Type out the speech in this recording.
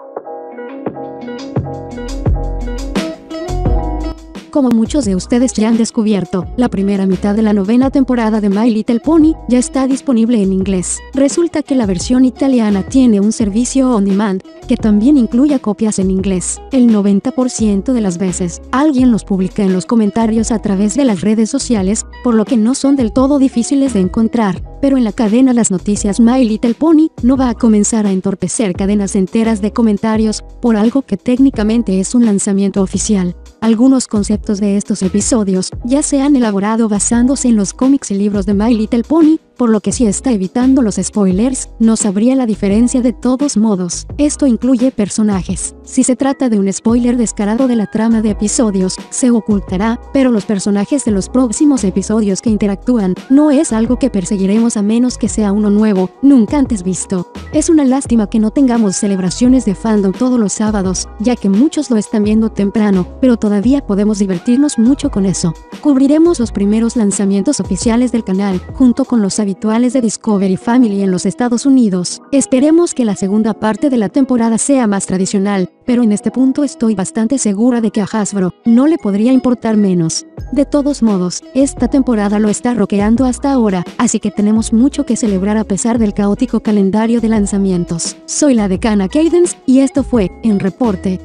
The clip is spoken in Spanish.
Thank you. Como muchos de ustedes ya han descubierto, la primera mitad de la novena temporada de My Little Pony ya está disponible en inglés. Resulta que la versión italiana tiene un servicio on demand que también incluye copias en inglés. El 90% de las veces, alguien los publica en los comentarios a través de las redes sociales, por lo que no son del todo difíciles de encontrar. Pero en la cadena Las Noticias My Little Pony no va a comenzar a entorpecer cadenas enteras de comentarios por algo que técnicamente es un lanzamiento oficial. Algunos conceptos de estos episodios ya se han elaborado basándose en los cómics y libros de My Little Pony, por lo que si está evitando los spoilers, no sabría la diferencia de todos modos. Esto incluye personajes. Si se trata de un spoiler descarado de la trama de episodios, se ocultará, pero los personajes de los próximos episodios que interactúan no es algo que perseguiremos a menos que sea uno nuevo, nunca antes visto. Es una lástima que no tengamos celebraciones de fandom todos los sábados, ya que muchos lo están viendo temprano, pero todavía podemos divertirnos mucho con eso. Cubriremos los primeros lanzamientos oficiales del canal, junto con los habituales de Discovery Family en los Estados Unidos. Esperemos que la segunda parte de la temporada sea más tradicional, pero en este punto estoy bastante segura de que a Hasbro no le podría importar menos. De todos modos, esta temporada lo está roqueando hasta ahora, así que tenemos mucho que celebrar a pesar del caótico calendario de lanzamientos. Soy la decana Cadence y esto fue En Reporte.